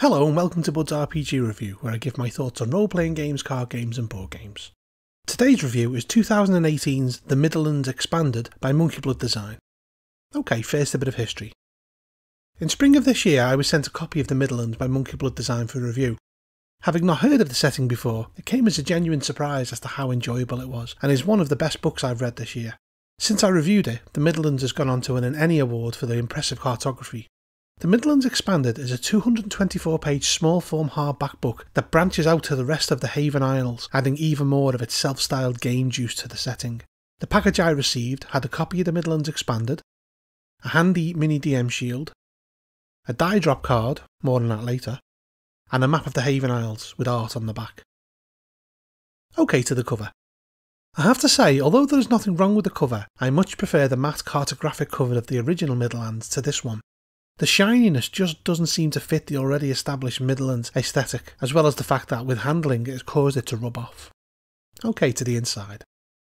Hello and welcome to Bud's RPG Review, where I give my thoughts on role playing games, card games, and board games. Today's review is 2018's The Midderlands Expanded by MonkeyBlood Design. Okay, first a bit of history. In spring of this year, I was sent a copy of The Midderlands by MonkeyBlood Design for review. Having not heard of the setting before, it came as a genuine surprise as to how enjoyable it was, and is one of the best books I've read this year. Since I reviewed it, The Midderlands has gone on to win an ENnie Award for the impressive cartography, the Midderlands Expanded is a 224 page small form hardback book that branches out to the rest of the Haven Isles, adding even more of its self styled game juice to the setting. The package I received had a copy of the Midderlands Expanded, a handy mini DM shield, a die drop card, more on that later, and a map of the Haven Isles with art on the back. Okay, to the cover. I have to say, although there is nothing wrong with the cover, I much prefer the matte cartographic cover of the original Midderlands to this one. The shininess just doesn't seem to fit the already established Midderlands aesthetic, as well as the fact that with handling it has caused it to rub off. Okay, to the inside.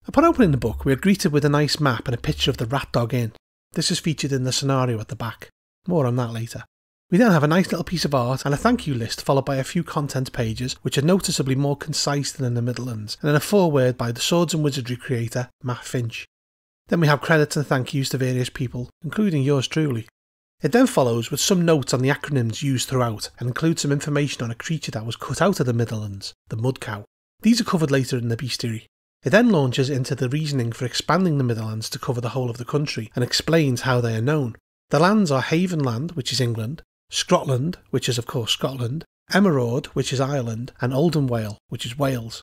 Upon opening the book, we are greeted with a nice map and a picture of the Rat Dog Inn. This is featured in the scenario at the back. More on that later. We then have a nice little piece of art and a thank you list, followed by a few content pages, which are noticeably more concise than in the Midderlands, and then a foreword by the Swords and Wizardry creator, Matt Finch. Then we have credits and thank yous to various people, including yours truly. It then follows with some notes on the acronyms used throughout and includes some information on a creature that was cut out of the Midderlands, the Mud Cow. These are covered later in the bestiary. It then launches into the reasoning for expanding the Midderlands to cover the whole of the country and explains how they are known. The lands are Havenland, which is England, Scotland, which is of course Scotland, Emerald, which is Ireland, and Oldenwale, which is Wales.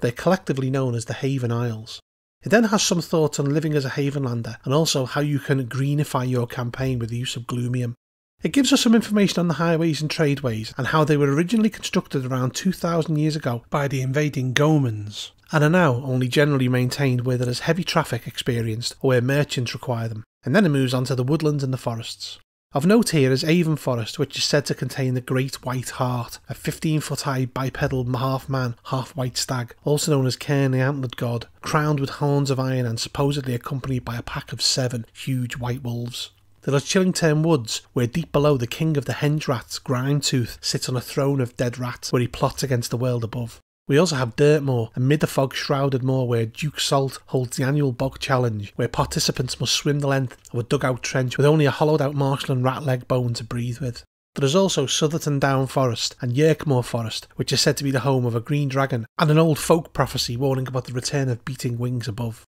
They're collectively known as the Haven Isles. It then has some thoughts on living as a Havenlander and also how you can greenify your campaign with the use of Gloomium. It gives us some information on the highways and tradeways and how they were originally constructed around 2000 years ago by the invading Gomans and are now only generally maintained where there is heavy traffic experienced or where merchants require them. And then it moves on to the woodlands and the forests. Of note here is Avon Forest, which is said to contain the Great White Hart, a 15 foot high bipedal half man, half white stag, also known as Cairn the Antlered God, crowned with horns of iron and supposedly accompanied by a pack of seven huge white wolves. There are Chillingturn Woods, where deep below the king of the henge rats, Grindtooth, sits on a throne of dead rats where he plots against the world above. We also have Dirtmoor, a mid fog shrouded moor where Duke Salt holds the annual bog challenge, where participants must swim the length of a dugout trench with only a hollowed out marshland rat leg bone to breathe with. There is also Southerton Down Forest and Yerkmoor Forest, which is said to be the home of a green dragon, and an old folk prophecy warning about the return of beating wings above.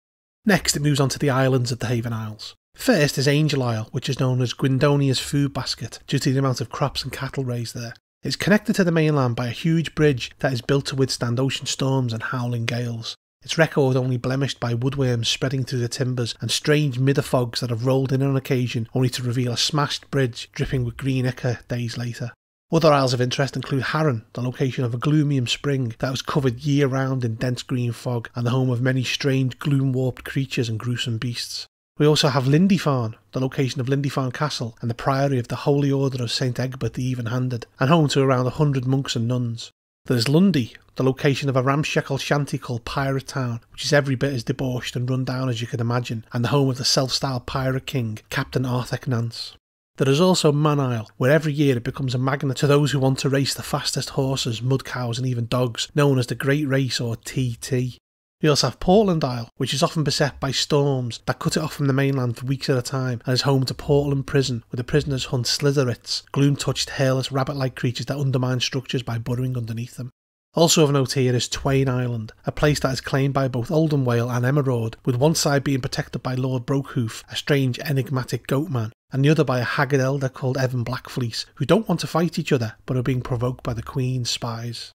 Next, it moves on to the islands of the Haven Isles. First is Angel Isle, which is known as Gwyndonia's food basket due to the amount of crops and cattle raised there. It's connected to the mainland by a huge bridge that is built to withstand ocean storms and howling gales. Its record only blemished by woodworms spreading through the timbers and strange midder fogs that have rolled in on occasion only to reveal a smashed bridge dripping with green ichor days later. Other isles of interest include Harren, the location of a gloomium spring that was covered year round in dense green fog and the home of many strange gloom warped creatures and gruesome beasts. We also have Lindisfarne, the location of Lindisfarne Castle and the priory of the Holy Order of St Egbert the Even Handed, and home to around a hundred monks and nuns. There's Lundy, the location of a ramshackle shanty called Pirate Town, which is every bit as debauched and run down as you can imagine, and the home of the self-styled pirate king, Captain Arthur Nance. There is also Man Isle, where every year it becomes a magnet to those who want to race the fastest horses, mud cows, and even dogs, known as the Great Race or TT. We also have Portland Isle, which is often beset by storms that cut it off from the mainland for weeks at a time and is home to Portland Prison, where the prisoners hunt slitherits, gloom touched, hairless, rabbit like creatures that undermine structures by burrowing underneath them. Also of note here is Twain Island, a place that is claimed by both Oldenwale and Emerald, with one side being protected by Lord Brokehoof, a strange enigmatic goatman, and the other by a haggard elder called Evan Blackfleece, who don't want to fight each other but are being provoked by the Queen's spies.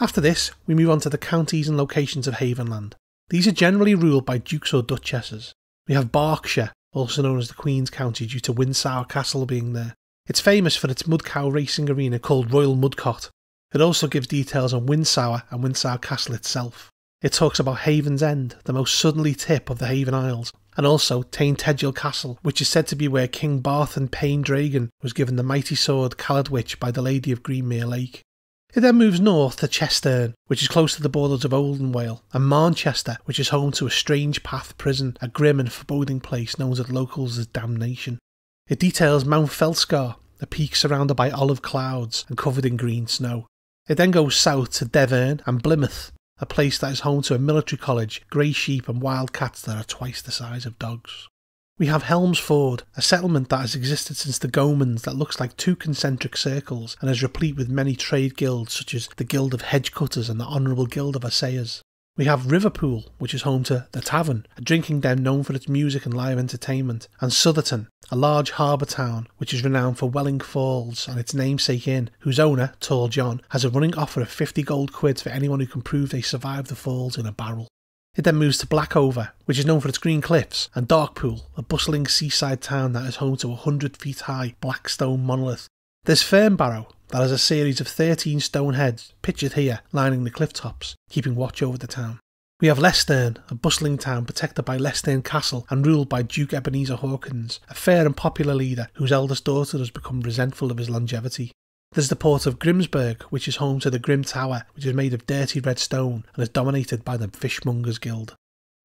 After this, we move on to the counties and locations of Havenland. These are generally ruled by dukes or duchesses. We have Berkshire, also known as the Queen's County due to Windsor Castle being there. It's famous for its mud cow racing arena called Royal Mudcot. It also gives details on Windsor and Windsor Castle itself. It talks about Haven's End, the most southerly tip of the Haven Isles, and also Tain Teigil Castle, which is said to be where King Barthan Payne Dragon was given the mighty sword Caladwich by the Lady of Greenmere Lake. It then moves north to Chestern, which is close to the borders of Oldenwale, and Manchester, which is home to a strange path prison, a grim and foreboding place known to locals as Damnation. It details Mount Felscar, a peak surrounded by olive clouds and covered in green snow. It then goes south to Devon and Plymouth, a place that is home to a military college, grey sheep, and wild cats that are twice the size of dogs. We have Helmsford, a settlement that has existed since the Gomans that looks like two concentric circles and is replete with many trade guilds such as the Guild of Hedge Cutters and the Honourable Guild of Assayers. We have Riverpool, which is home to The Tavern, a drinking den known for its music and live entertainment, and Sotherton, a large harbour town which is renowned for Welling Falls and its namesake inn, whose owner, Tall John, has a running offer of 50 gold quids for anyone who can prove they survived the falls in a barrel. It then moves to Blackover, which is known for its green cliffs, and Darkpool, a bustling seaside town that is home to a 100 feet high black stone monolith. There's Fernbarrow, that has a series of 13 stone heads, pictured here, lining the cliff tops, keeping watch over the town. We have Lestern, a bustling town protected by Lesterne Castle and ruled by Duke Ebenezer Hawkins, a fair and popular leader whose eldest daughter has become resentful of his longevity. There's the port of Grimsburg, which is home to the Grim Tower, which is made of dirty red stone and is dominated by the Fishmongers Guild.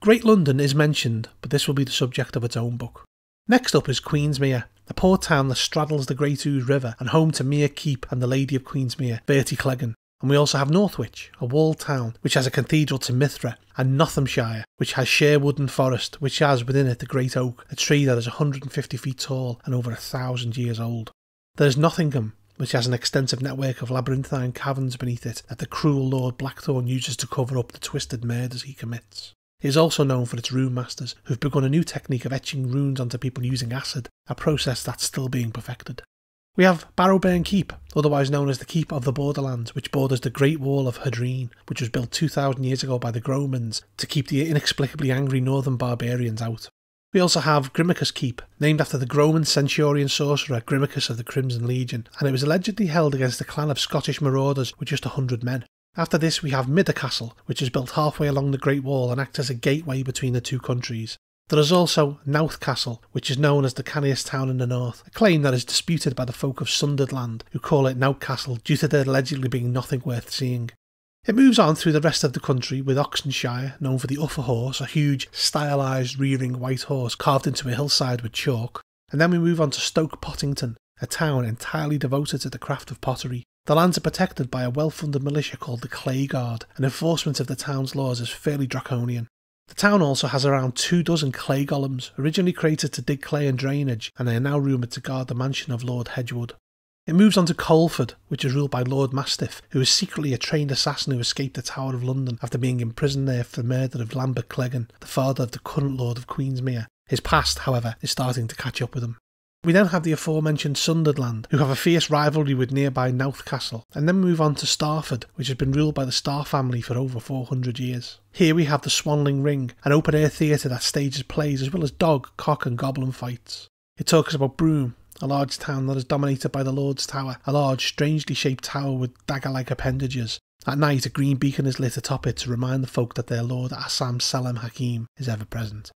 Great London is mentioned, but this will be the subject of its own book. Next up is Queensmere, a port town that straddles the Great Ouse River and home to Mere Keep and the Lady of Queensmere, Bertie Cleggan. And we also have Northwich, a walled town which has a cathedral to Mithra, and Nottinghamshire, which has Sherwood and Forest, which has within it the great oak, a tree that is 150 feet tall and over a thousand years old. There is Nottingham, which has an extensive network of labyrinthine caverns beneath it that the cruel Lord Blackthorn uses to cover up the twisted murders he commits. It is also known for its rune masters, who have begun a new technique of etching runes onto people using acid, a process that's still being perfected. We have Barrowburn Keep, otherwise known as the Keep of the Borderlands, which borders the Great Wall of Hadreen, which was built 2,000 years ago by the Gromans to keep the inexplicably angry northern barbarians out. We also have Grimmacus Keep, named after the Groman centurion sorcerer Grimmacus of the Crimson Legion, and it was allegedly held against a clan of Scottish marauders with just a hundred men. After this, we have Midder Castle, which is built halfway along the Great Wall and acts as a gateway between the two countries. There is also Knowth Castle, which is known as the canniest town in the north, a claim that is disputed by the folk of Sunderland, who call it Knowth Castle due to there allegedly being nothing worth seeing. It moves on through the rest of the country with Oxenshire, known for the Uffa horse, a huge, stylised, rearing white horse carved into a hillside with chalk. And then we move on to Stoke Pottington, a town entirely devoted to the craft of pottery. The lands are protected by a well funded militia called the Clay Guard, and enforcement of the town's laws is fairly draconian. The town also has around two dozen clay golems, originally created to dig clay and drainage, and they are now rumoured to guard the mansion of Lord Hedgewood. It moves on to Colford, which is ruled by Lord Mastiff, who is secretly a trained assassin who escaped the Tower of London after being imprisoned there for the murder of Lambert Cleggan, the father of the current Lord of Queensmere. His past, however, is starting to catch up with him. We then have the aforementioned Sunderland, who have a fierce rivalry with nearby Knowth Castle, and then move on to Starford, which has been ruled by the Star family for over 400 years. Here we have the Swanling Ring, an open air theatre that stages plays as well as dog, cock, and goblin fights. It talks about Broome, a large town that is dominated by the Lord's Tower, a large, strangely shaped tower with dagger like appendages. At night, a green beacon is lit atop it to remind the folk that their Lord Assam Salem Hakim is ever present.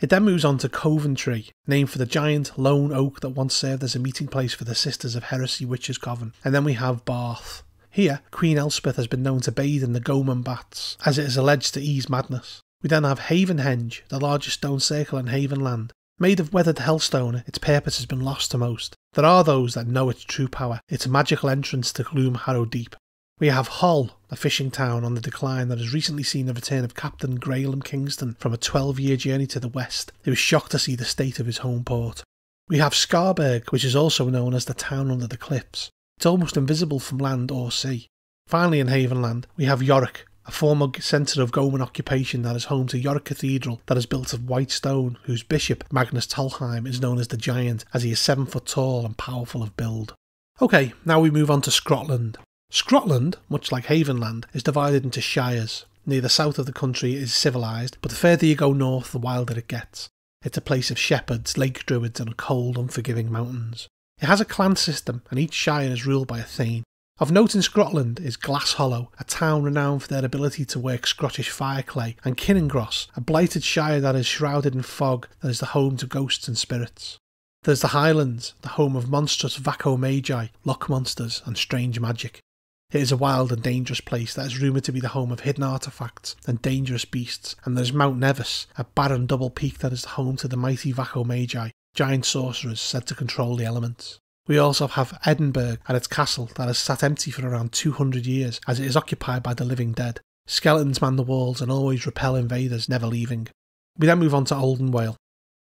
It then moves on to Coventry, named for the giant lone oak that once served as a meeting place for the Sisters of Heresy Witches Coven. And then we have Bath. Here, Queen Elspeth has been known to bathe in the Goman baths, as it is alleged to ease madness. We then have Havenhenge, the largest stone circle in Havenland, Made of weathered hellstone, its purpose has been lost to most. There are those that know its true power, its magical entrance to Gloom Harrow Deep. We have Hull, a fishing town on the decline that has recently seen the return of Captain Graham Kingston from a 12 year journey to the west, who was shocked to see the state of his home port. We have Scarberg, which is also known as the town under the cliffs. It's almost invisible from land or sea. Finally, in Havenland, we have Yorick, a former centre of Goman occupation that is home to York Cathedral that is built of white stone, whose bishop, Magnus Talheim, is known as the Giant, as he is seven foot tall and powerful of build. Okay, now we move on to Scotland. Scotland, much like Havenland, is divided into shires. Near the south of the country is civilised, but the further you go north, the wilder it gets. It's a place of shepherds, lake druids, and cold, unforgiving mountains. It has a clan system, and each shire is ruled by a thane. Of note in Scotland is Glass Hollow, a town renowned for their ability to work Scottish fire clay, and Kinningross, a blighted shire that is shrouded in fog that is the home to ghosts and spirits. There's the Highlands, the home of monstrous Vaco Magi, loch monsters, and strange magic. It is a wild and dangerous place that is rumoured to be the home of hidden artefacts and dangerous beasts, and there's Mount Nevis, a barren double peak that is the home to the mighty Vaco Magi, giant sorcerers said to control the elements. We also have Edinburgh and its castle that has sat empty for around 200 years as it is occupied by the living dead. Skeletons man the walls and always repel invaders, never leaving. We then move on to Olden Wale.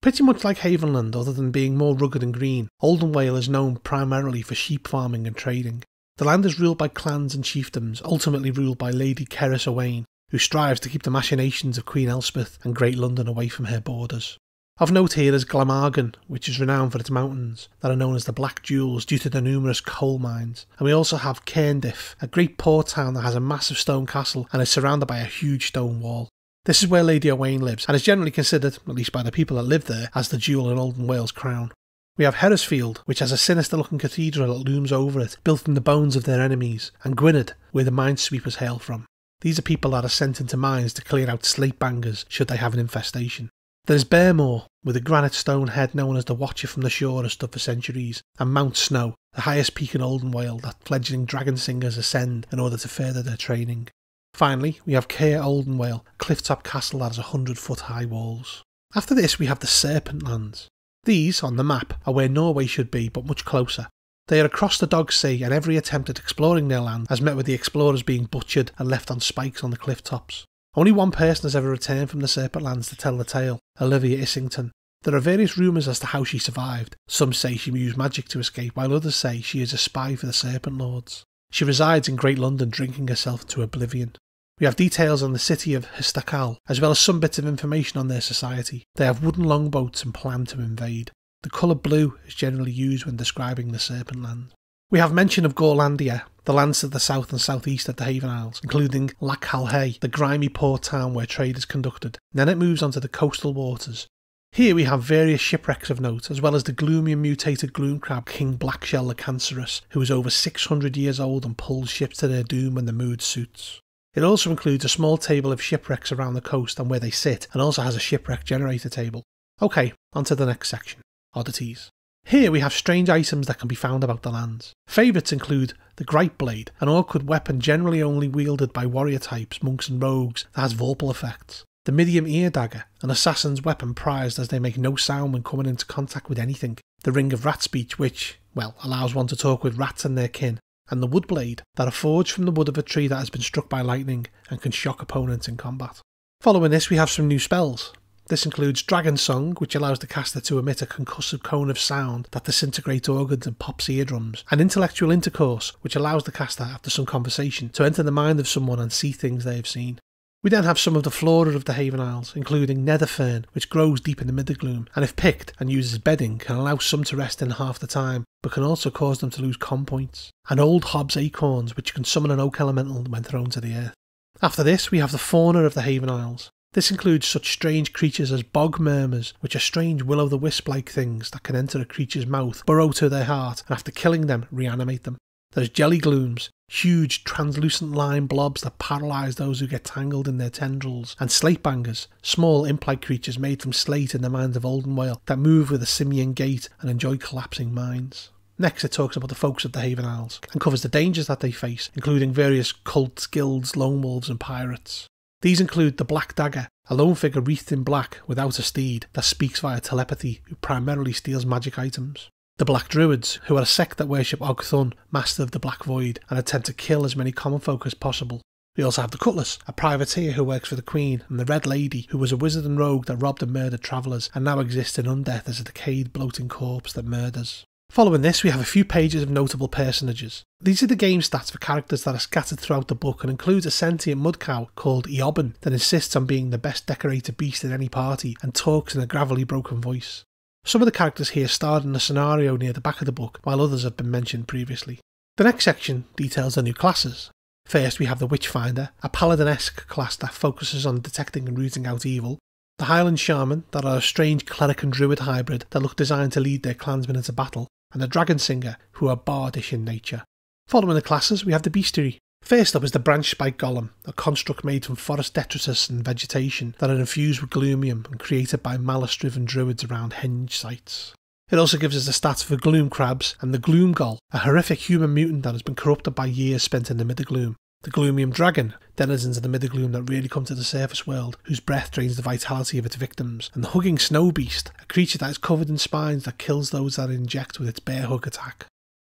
Pretty much like Havenland, other than being more rugged and green, Olden Wale is known primarily for sheep farming and trading. The land is ruled by clans and chiefdoms, ultimately ruled by Lady Cerys Owain, who strives to keep the machinations of Queen Elspeth and Great London away from her borders. Of note here is Glamorgan, which is renowned for its mountains that are known as the Black Jewels due to the numerous coal mines. And we also have Cairndiff, a great port town that has a massive stone castle and is surrounded by a huge stone wall. This is where Lady Owain lives and is generally considered, at least by the people that live there, as the jewel in Olden Wales crown. We have Herresfield, which has a sinister looking cathedral that looms over it, built from the bones of their enemies, and Gwynedd, where the minesweepers hail from. These are people that are sent into mines to clear out slate bangers should they have an infestation. There's Bearmore, with a granite stone head known as the Watcher from the Shore has stood for centuries, and Mount Snow, the highest peak in Olden that fledgling dragon singers ascend in order to further their training. Finally, we have Caer Olden Wale, clifftop castle that has a hundred foot high walls. After this, we have the Serpent Lands. These, on the map, are where Norway should be, but much closer. They are across the Dog Sea, and every attempt at exploring their land has met with the explorers being butchered and left on spikes on the cliff tops. Only one person has ever returned from the Serpent Lands to tell the tale, Olivia Issington. There are various rumours as to how she survived. Some say she used magic to escape, while others say she is a spy for the Serpent Lords. She resides in Great London drinking herself to oblivion. We have details on the city of Hystakal, as well as some bits of information on their society. They have wooden longboats and plan to invade. The colour blue is generally used when describing the Serpent Land. We have mention of Gorlandia, the lands to the south and southeast of the Haven Isles, including Lac Calhei, the grimy port town where trade is conducted. Then it moves on to the coastal waters. Here we have various shipwrecks of note, as well as the gloomy and mutated gloom crab King Blackshell the Cancerous, who is over 600 years old and pulls ships to their doom when the mood suits. It also includes a small table of shipwrecks around the coast and where they sit, and also has a shipwreck generator table. Okay, on to the next section oddities. Here we have strange items that can be found about the lands. Favourites include the Gripe Blade, an awkward weapon generally only wielded by warrior types, monks and rogues that has vorpal effects. The Medium Ear Dagger, an assassin's weapon prized as they make no sound when coming into contact with anything. The Ring of Rat Speech, which, well, allows one to talk with rats and their kin. And the Wood Blade, that are forged from the wood of a tree that has been struck by lightning and can shock opponents in combat. Following this, we have some new spells. This includes Dragon Song, which allows the caster to emit a concussive cone of sound that disintegrates organs and pops eardrums, and Intellectual Intercourse, which allows the caster, after some conversation, to enter the mind of someone and see things they have seen. We then have some of the flora of the Haven Isles, including Netherfern, which grows deep in the Middergloom, and if picked and used as bedding, can allow some to rest in half the time, but can also cause them to lose com points. And Old Hobbs Acorns, which can summon an oak elemental when thrown to the earth. After this, we have the fauna of the Haven Isles. This includes such strange creatures as bog murmurs, which are strange will o' the wisp like things that can enter a creature's mouth, burrow to their heart, and after killing them, reanimate them. There's jelly glooms, huge translucent lime blobs that paralyse those who get tangled in their tendrils, and slate bangers, small imp-like creatures made from slate in the mines of Olden Wale that move with a simian gait and enjoy collapsing mines. Next, it talks about the folks of the Haven Isles and covers the dangers that they face, including various cults, guilds, lone wolves, and pirates. These include the Black Dagger, a lone figure wreathed in black without a steed that speaks via telepathy who primarily steals magic items. The Black Druids, who are a sect that worship Ogthun, master of the Black Void, and attempt to kill as many common folk as possible. We also have the Cutlass, a privateer who works for the Queen, and the Red Lady, who was a wizard and rogue that robbed and murdered travellers and now exists in undeath as a decayed, bloating corpse that murders. Following this, we have a few pages of notable personages. These are the game stats for characters that are scattered throughout the book and includes a sentient mud cow called Eobin that insists on being the best decorated beast in any party and talks in a gravelly broken voice. Some of the characters here starred in a scenario near the back of the book, while others have been mentioned previously. The next section details the new classes. First, we have the Witchfinder, a paladin-esque class that focuses on detecting and rooting out evil. The Highland Shaman, that are a strange cleric and druid hybrid that look designed to lead their clansmen into battle and the Dragon Singer, who are bardish in nature. Following the classes, we have the Bestiary. First up is the Branch Spike Golem, a construct made from forest detritus and vegetation that are infused with gloomium and created by malice-driven druids around henge sites. It also gives us the stats for Gloom Crabs and the Gloom Ghoul, a horrific human mutant that has been corrupted by years spent in the Middergloom. The Gloomium Dragon, denizens of the Middergloom that really come to the surface world, whose breath drains the vitality of its victims, and the Hugging Snow Beast, a creature that is covered in spines that kills those that inject with its bear hug attack.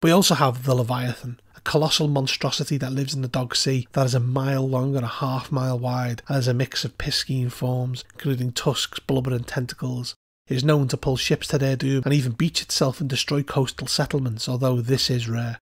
We also have the Leviathan, a colossal monstrosity that lives in the Dog Sea that is a mile long and a half mile wide and has a mix of piscine forms, including tusks, blubber, and tentacles. It is known to pull ships to their doom and even beach itself and destroy coastal settlements, although this is rare.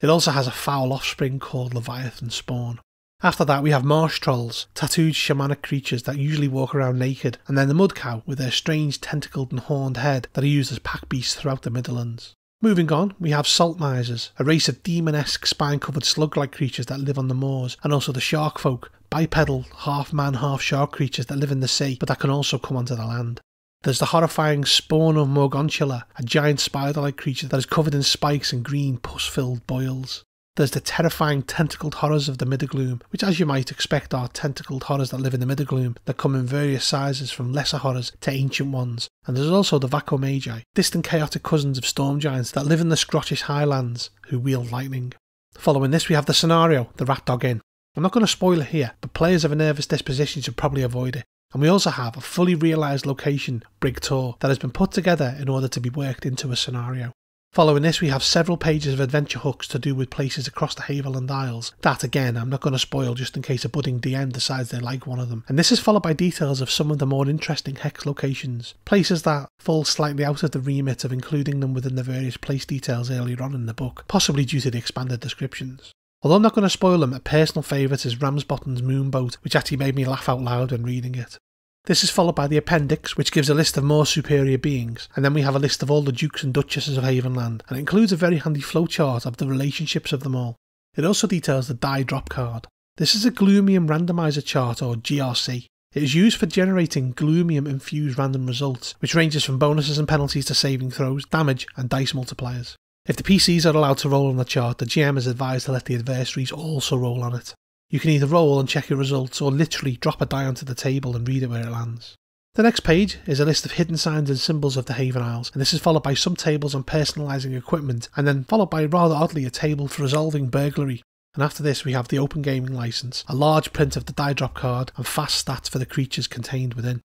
It also has a foul offspring called Leviathan Spawn. After that, we have marsh trolls, tattooed shamanic creatures that usually walk around naked, and then the mud cow with their strange tentacled and horned head that are used as pack beasts throughout the Midderlands. Moving on, we have salt misers, a race of demon-esque spine-covered slug-like creatures that live on the moors, and also the shark folk, bipedal, half-man, half-shark creatures that live in the sea, but that can also come onto the land. There's the horrifying spawn of Morgontula, a giant spider-like creature that is covered in spikes and green pus-filled boils. There's the terrifying tentacled horrors of the Middergloom, which as you might expect are tentacled horrors that live in the Middergloom that come in various sizes from lesser horrors to ancient ones. And there's also the Vaco Magi, distant chaotic cousins of storm giants that live in the Scottish Highlands who wield lightning. Following this we have the scenario, the Rat Dog Inn. I'm not going to spoil it here, but players of a nervous disposition should probably avoid it. And we also have a fully realised location, Brig tour that has been put together in order to be worked into a scenario. Following this, we have several pages of adventure hooks to do with places across the Haverland Isles. That, again, I'm not going to spoil just in case a budding DM decides they like one of them. And this is followed by details of some of the more interesting hex locations, places that fall slightly out of the remit of including them within the various place details earlier on in the book, possibly due to the expanded descriptions. Although I'm not going to spoil them, a personal favourite is Ramsbottom's Moonboat, which actually made me laugh out loud when reading it. This is followed by the appendix, which gives a list of more superior beings, and then we have a list of all the dukes and duchesses of Havenland, and it includes a very handy flowchart of the relationships of them all. It also details the die drop card. This is a Gloomium Randomizer chart, or GRC. It is used for generating Gloomium infused random results, which ranges from bonuses and penalties to saving throws, damage, and dice multipliers. If the PCs are allowed to roll on the chart, the GM is advised to let the adversaries also roll on it. You can either roll and check your results or literally drop a die onto the table and read it where it lands. The next page is a list of hidden signs and symbols of the Haven Isles, and this is followed by some tables on personalising equipment, and then followed by rather oddly a table for resolving burglary. And after this, we have the Open Gaming License, a large print of the die drop card, and fast stats for the creatures contained within.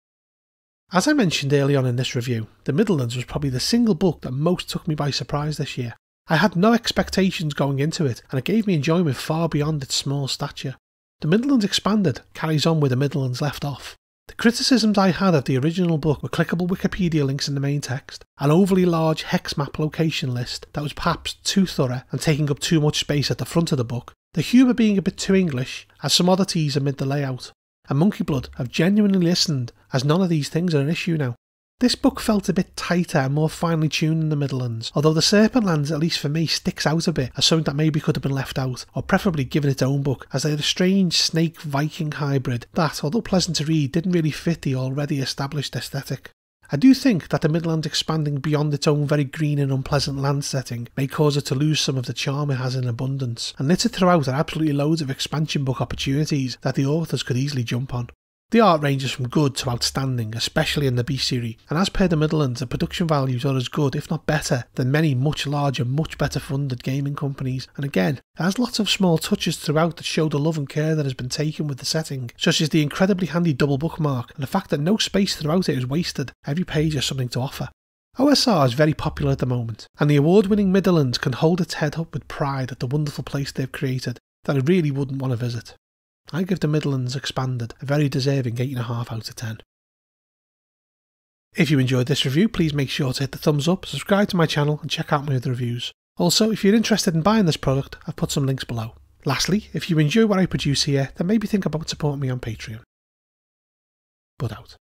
As I mentioned early on in this review, The Midderlands was probably the single book that most took me by surprise this year. I had no expectations going into it, and it gave me enjoyment far beyond its small stature. The Midderlands Expanded carries on where the Midderlands left off. The criticisms I had of the original book were clickable Wikipedia links in the main text, an overly large hex map location list that was perhaps too thorough and taking up too much space at the front of the book, the humour being a bit too English, as some oddities amid the layout, and MonkeyBlood have genuinely listened, as none of these things are an issue now. This book felt a bit tighter and more finely tuned in the Midderlands, although the Serpentlands, at least for me, sticks out a bit as something that maybe could have been left out, or preferably given its own book, as they're a strange snake Viking hybrid that, although pleasant to read, didn't really fit the already established aesthetic. I do think that the Midderlands expanding beyond its own very green and unpleasant land setting may cause it to lose some of the charm it has in abundance, and littered throughout are absolutely loads of expansion book opportunities that the authors could easily jump on. The art ranges from good to outstanding, especially in the B series, and as per the Midderlands, the production values are as good, if not better, than many much larger, much better funded gaming companies. And again, has lots of small touches throughout that show the love and care that has been taken with the setting, such as the incredibly handy double bookmark and the fact that no space throughout it is wasted. Every page has something to offer. OSR is very popular at the moment, and the award winning Midderlands can hold its head up with pride at the wonderful place they've created that I really wouldn't want to visit. I give the Midderlands Expanded a very deserving 8.5 out of 10. If you enjoyed this review, please make sure to hit the thumbs up, subscribe to my channel, and check out my other reviews. Also, if you're interested in buying this product, I've put some links below. Lastly, if you enjoy what I produce here, then maybe think about supporting me on Patreon. Bud out.